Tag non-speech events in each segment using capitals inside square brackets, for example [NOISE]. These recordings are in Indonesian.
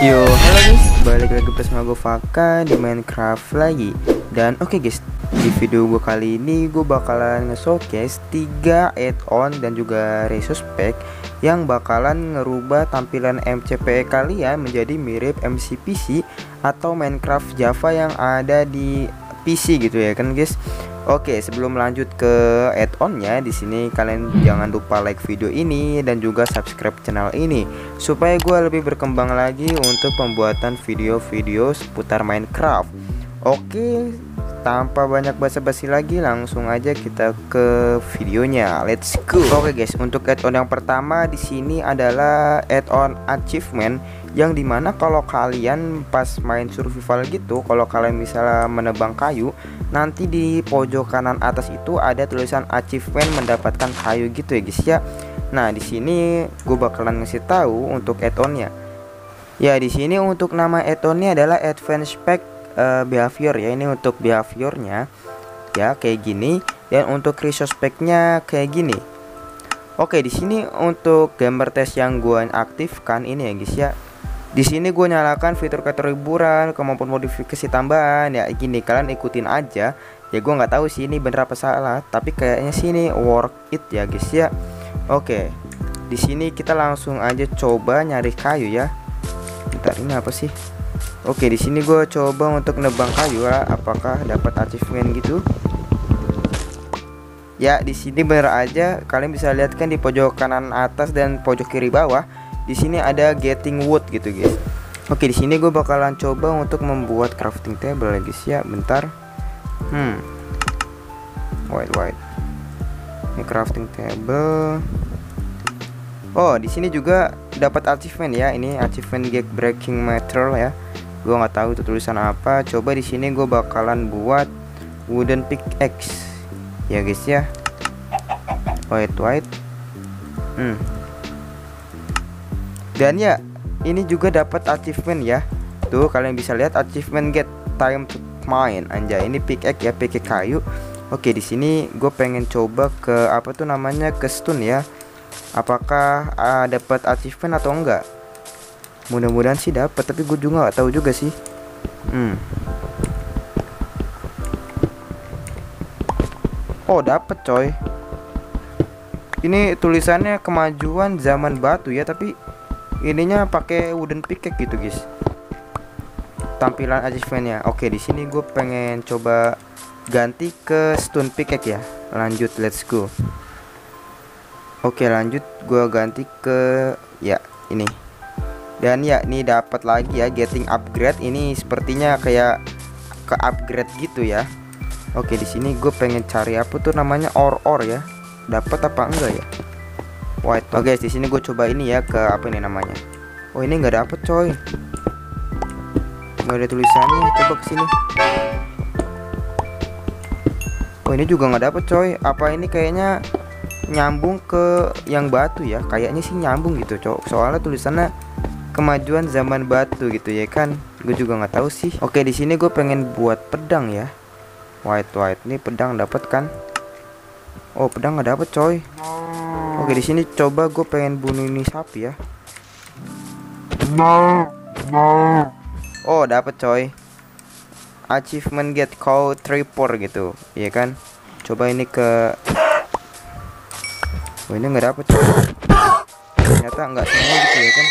Yo, halo guys, balik lagi bersama gue Faka di Minecraft lagi. Dan oke okay guys, di video gue kali ini gue bakalan nge-showcase 3 add-on dan juga resource pack Yang bakalan ngerubah tampilan MCPE kalian menjadi mirip MCPC Atau Minecraft Java yang ada di PC gitu ya kan guys Oke, sebelum lanjut ke add-onnya, di sini kalian jangan lupa like video ini dan juga subscribe channel ini supaya gue lebih berkembang lagi untuk pembuatan video-video seputar Minecraft. Oke, tanpa banyak basa-basi lagi, langsung aja kita ke videonya. Let's go. Oke guys, untuk add-on yang pertama di sini adalah add-on achievement yang di mana kalau kalian pas main survival gitu kalau kalian misalnya menebang kayu nanti di pojok kanan atas itu ada tulisan achievement mendapatkan kayu gitu ya guys ya nah di sini gue bakalan ngasih tahu untuk add-onnya ya di sini untuk nama add-onnya adalah advanced pack uh, behavior ya ini untuk behaviornya ya kayak gini dan untuk resource packnya kayak gini Oke di sini untuk gambar test yang gue aktifkan ini ya guys ya di sini gue nyalakan fitur kategori liburan, kemampuan modifikasi tambahan ya gini kalian ikutin aja. Ya gue nggak tahu sih ini bener apa salah, tapi kayaknya sini work it ya guys ya. Oke, di sini kita langsung aja coba nyari kayu ya. Bentar ini apa sih? Oke di sini gue coba untuk nebang kayu ya, apakah dapat achievement gitu? Ya di sini bener aja, kalian bisa lihat kan di pojok kanan atas dan pojok kiri bawah di sini ada getting wood gitu guys. Oke di sini gue bakalan coba untuk membuat crafting table ya guys. Ya bentar. Hmm. White white ini crafting table. Oh di sini juga dapat achievement ya. Ini achievement get breaking material ya gue nggak tahu itu tulisan apa. Coba di sini gue bakalan buat wooden pickaxe. Ya guys ya. White white. Hmm. Dan ya ini juga dapat achievement ya. Tuh kalian bisa lihat achievement get time to mine. Anjay ini pickaxe ya pickaxe kayu. Oke di sini gue pengen coba ke apa tuh namanya ke stun ya. Apakah uh, dapat achievement atau enggak mudah-mudahan sih dapat tapi gue juga nggak tahu juga sih. Hmm. Oh dapat coy. Ini tulisannya kemajuan zaman batu ya tapi ininya pakai wooden pickaxe gitu guys. Tampilan achievementnya. Oke di sini gue pengen coba ganti ke stone pickaxe ya. Lanjut let's go. Oke lanjut. Gue ganti ke ya ini dan ya ini dapat lagi ya getting upgrade. Ini sepertinya kayak ke upgrade gitu ya. Oke di sini gue pengen cari apa tuh namanya? Or or ya. Dapat apa enggak ya? White. Oke okay, di sini gue coba ini ya ke apa ini namanya? Oh ini nggak dapet coy. Nggak ada tulisannya. Coba ke sini. Oh ini juga nggak dapet coy. Apa ini kayaknya nyambung ke yang batu ya? Kayaknya sih nyambung gitu coy. Soalnya tulisannya kemajuan zaman batu gitu ya kan gue juga nggak tahu sih oke di sini gue pengen buat pedang ya white white ini pedang dapat kan oh pedang nggak dapet coy Oke di sini coba gue pengen bunuh ini sapi ya. Oh dapat coy. Achievement get cow tripor gitu, ya kan? Coba ini ke. Oh ini nggak dapet coy. Ternyata nggak semua gitu ya kan?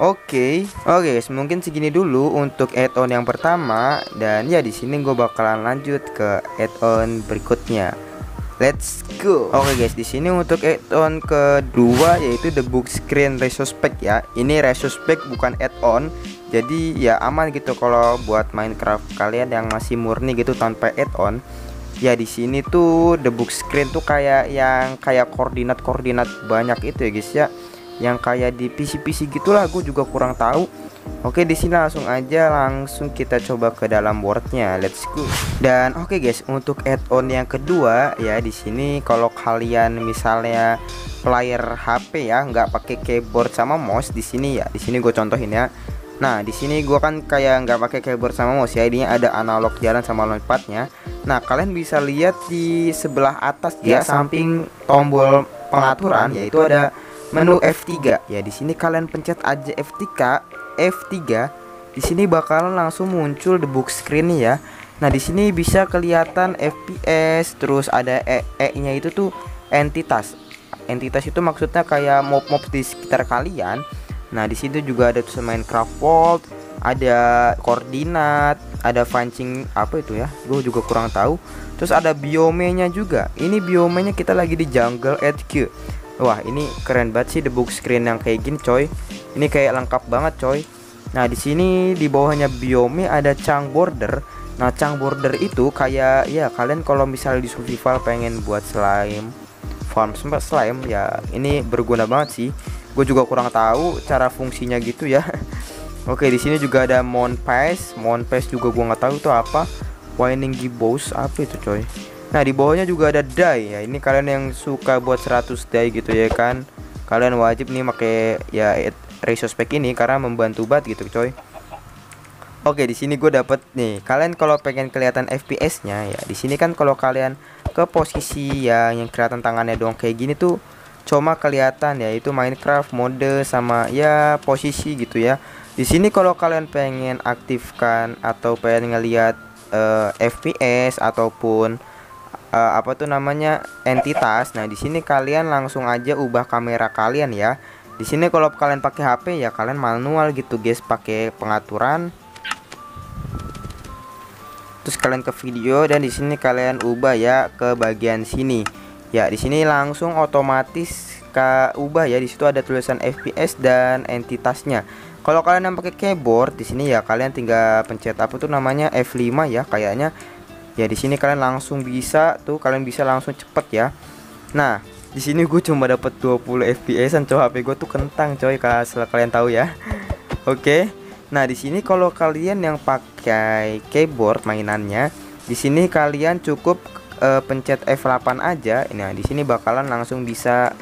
Oke, okay. oke okay, guys, mungkin segini dulu untuk add-on yang pertama dan ya di sini gue bakalan lanjut ke add-on berikutnya. Let's go. Oke okay guys, di sini untuk add-on kedua yaitu the book screen resource pack ya. Ini resource pack bukan add-on. Jadi ya aman gitu kalau buat Minecraft kalian yang masih murni gitu tanpa add-on. Ya di sini tuh the book screen tuh kayak yang kayak koordinat-koordinat banyak itu ya guys ya. Yang kayak di PC-PC gitulah, gue juga kurang tahu. Oke di sini langsung aja langsung kita coba ke dalam wordnya let's go. Dan oke okay guys untuk add-on yang kedua ya di sini kalau kalian misalnya player HP ya nggak pakai keyboard sama mouse di sini ya di sini gue contohin ya. Nah di sini gue kan kayak nggak pakai keyboard sama mouse ya ini ada analog jalan sama lompatnya. Nah kalian bisa lihat di sebelah atas ya, ya samping tombol pengaturan yaitu ada menu F3 ya di sini kalian pencet aja F3 F3 di sini bakalan langsung muncul the book screen ya. Nah di sini bisa kelihatan FPS terus ada E E nya itu tuh entitas. Entitas itu maksudnya kayak mob-mob di sekitar kalian. Nah di situ juga ada tuh Minecraft World ada koordinat ada pancing apa itu ya? Gue juga kurang tahu. Terus ada biomenya juga. Ini biomenya kita lagi di jungle HQ wah ini keren banget sih book screen yang kayak gini coy ini kayak lengkap banget coy nah di sini di bawahnya biome ada chang border nah chang border itu kayak ya kalian kalau misalnya di survival pengen buat slime farm slime ya ini berguna banget sih gue juga kurang tahu cara fungsinya gitu ya [LAUGHS] Oke, di sini juga ada Monpace. Monpace juga gua nggak tahu itu apa. Winding Gibbous apa itu, coy? Nah, di bawahnya juga ada die ya. Ini kalian yang suka buat 100 die gitu ya kan. Kalian wajib nih pakai ya ratio spec ini karena membantu banget gitu, coy. Oke, di sini gue dapet nih. Kalian kalau pengen kelihatan FPS-nya ya, di sini kan kalau kalian ke posisi ya yang kelihatan tangannya dong kayak gini tuh cuma kelihatan ya itu Minecraft mode sama ya posisi gitu ya di sini kalau kalian pengen aktifkan atau pengen ngelihat uh, eh, FPS ataupun uh, apa tuh namanya entitas, nah di sini kalian langsung aja ubah kamera kalian ya. Di sini kalau kalian pakai HP ya kalian manual gitu guys, pakai pengaturan. Terus kalian ke video dan di sini kalian ubah ya ke bagian sini. Ya di sini langsung otomatis ke ubah ya. Di situ ada tulisan FPS dan entitasnya. Kalau kalian yang pakai keyboard di sini ya kalian tinggal pencet apa tuh namanya F5 ya kayaknya. Ya di sini kalian langsung bisa tuh kalian bisa langsung cepet ya. Nah, di sini gue cuma dapat 20 fps an coy HP gue tuh kentang coy kalau kalian tahu ya. [LAUGHS] Oke. Nah, di sini kalau kalian yang pakai keyboard mainannya, di sini kalian cukup uh, pencet F8 aja. Nah, di sini bakalan langsung bisa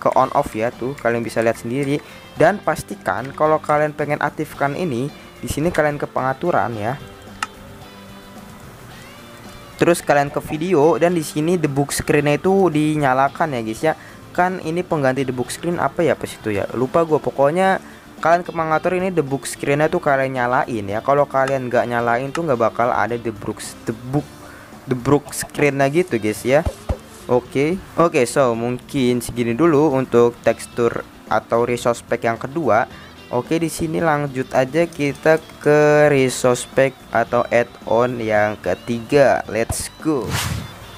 ke on off ya tuh kalian bisa lihat sendiri dan pastikan kalau kalian pengen aktifkan ini di sini kalian ke pengaturan ya terus kalian ke video dan di sini the book screen itu dinyalakan ya guys ya. Kan ini pengganti the book screen apa ya pas itu ya? Lupa gue pokoknya kalian ke pengatur ini the book screennya tuh kalian nyalain ya. Kalau kalian nggak nyalain tuh nggak bakal ada the book the book the book screennya gitu guys ya. Oke, okay. oke, okay, so mungkin segini dulu untuk tekstur atau resource pack yang kedua. Oke, di sini lanjut aja kita ke resource pack atau add-on yang ketiga. Let's go.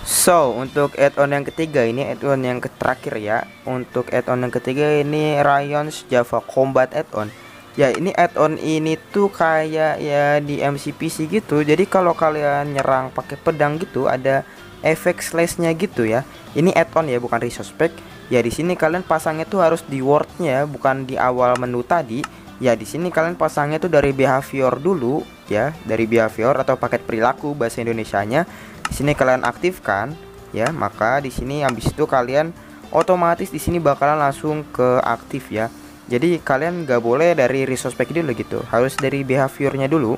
So, untuk add-on yang ketiga ini add-on yang terakhir ya. Untuk add-on yang ketiga ini Rayons Java Combat add-on. Ya, ini add-on ini tuh kayak ya di MCPC gitu. Jadi kalau kalian nyerang pakai pedang gitu ada efek slashnya gitu ya ini add-on ya bukan resource pack ya di sini kalian pasangnya tuh harus di wordnya bukan di awal menu tadi. Ya di sini kalian pasangnya tuh dari behavior dulu ya. Dari behavior atau paket perilaku bahasa Indonesia-nya. Di sini kalian aktifkan ya. Maka di sini habis itu kalian otomatis di sini bakalan langsung ke aktif ya. Jadi kalian nggak boleh dari resource pack dulu gitu. Harus dari behaviornya dulu.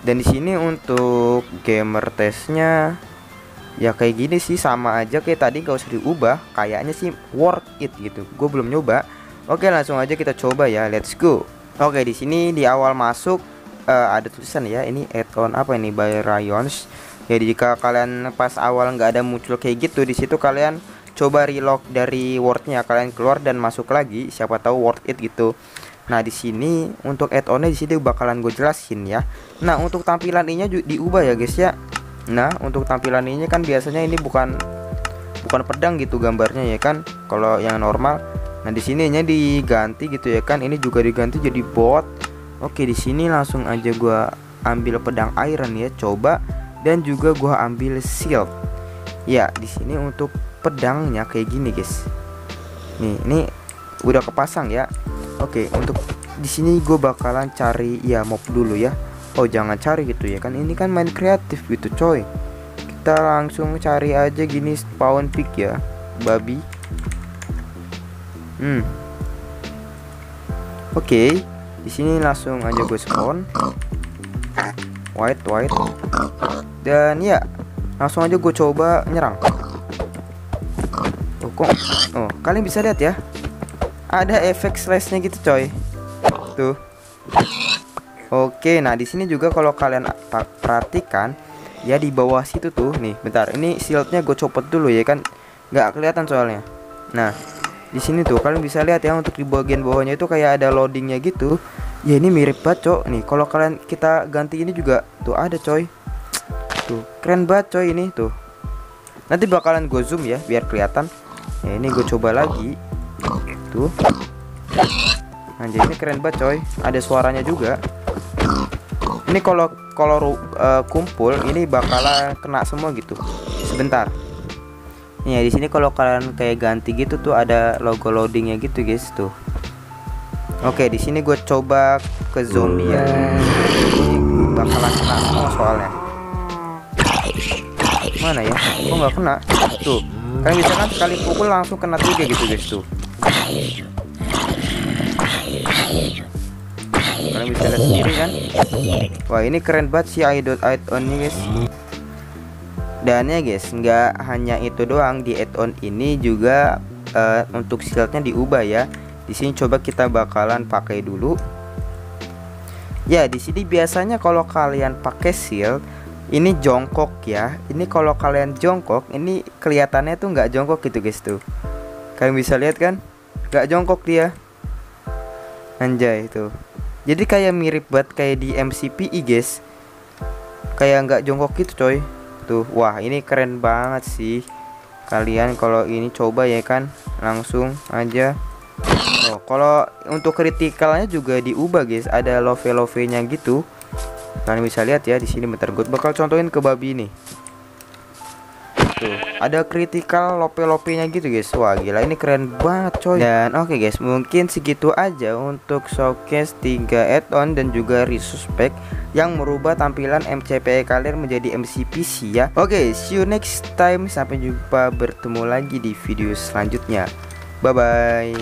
Dan di sini untuk gamer testnya ya kayak gini sih sama aja kayak tadi gak usah diubah kayaknya sih worth it gitu. Gue belum nyoba. Oke langsung aja kita coba ya let's go. Oke di sini di awal masuk uh, ada tulisan ya ini add-on apa ini by Ryons jadi jika kalian pas awal nggak ada muncul kayak gitu di situ kalian coba reload dari wordnya kalian keluar dan masuk lagi siapa tahu worth it gitu. Nah di sini untuk add-onnya di sini bakalan gue jelasin ya. Nah untuk tampilan ini diubah ya guys ya. Nah, untuk tampilan ini kan biasanya ini bukan bukan pedang gitu gambarnya ya kan. Kalau yang normal. Nah, di sininya diganti gitu ya kan. Ini juga diganti jadi bot. Oke, di sini langsung aja gua ambil pedang iron ya, coba dan juga gua ambil shield. Ya, di sini untuk pedangnya kayak gini, guys. Nih, ini udah kepasang ya. Oke, untuk di sini gue bakalan cari ya mob dulu ya oh jangan cari gitu ya. Kan ini kan main kreatif gitu coy. Kita langsung cari aja gini spawn pick ya babi. Hmm. Oke okay. di sini langsung aja gue spawn. White white. Dan ya langsung aja gue coba nyerang. Oh kok? Oh kalian bisa lihat ya? Ada efek slashnya gitu coy. Tuh oke nah di sini juga kalau kalian perhatikan ya di bawah situ tuh nih bentar ini shieldnya gue copot dulu ya kan nggak kelihatan soalnya. Nah di sini tuh kalian bisa lihat ya untuk di bagian bawahnya itu kayak ada loadingnya gitu. Ya ini mirip banget cok. Nih kalau kalian kita ganti ini juga tuh ada coy. Tuh keren banget coy ini tuh. Nanti bakalan gue zoom ya biar kelihatan. Ya ini gue coba lagi. Tuh. Anjay ini keren banget coy. Ada suaranya juga ini kalau kalau uh, kumpul ini bakalan kena semua gitu. Sebentar. Ya di sini kalau kalian kayak ganti gitu tuh ada logo loadingnya gitu guys tuh. Oke di sini gue coba ke zombie ya. Ini bakalan kena semua soalnya. Mana ya? Kok nggak kena? Tuh. Kalian bisa kan sekali pukul langsung kena tiga gitu guys tuh bisa lihat sendiri kan? Wah ini keren banget sih idol idol ini guys. Dan ya guys nggak hanya itu doang di add-on ini juga uh, untuk shieldnya diubah ya. Di sini coba kita bakalan pakai dulu. Ya di sini biasanya kalau kalian pakai shield ini jongkok ya. Ini kalau kalian jongkok ini kelihatannya tuh nggak jongkok gitu guys tuh. Kalian bisa lihat kan? Nggak jongkok dia. Anjay itu jadi kayak mirip banget kayak di MCPI guys kayak nggak jongkok gitu coy. Tuh wah ini keren banget sih. Kalian kalau ini coba ya kan langsung aja. Oh kalau untuk kritikalnya juga diubah guys. Ada love love nya gitu. Kalian bisa lihat ya di sini bentar. Gue bakal contohin ke babi ini Tuh, ada critical lope-lope-nya gitu guys. Wah, gila ini keren banget coy. Dan oke okay guys, mungkin segitu aja untuk showcase 3 add-on dan juga resuspect yang merubah tampilan MCPE kalian menjadi MCPC ya. Oke, okay, see you next time. Sampai jumpa bertemu lagi di video selanjutnya. Bye bye.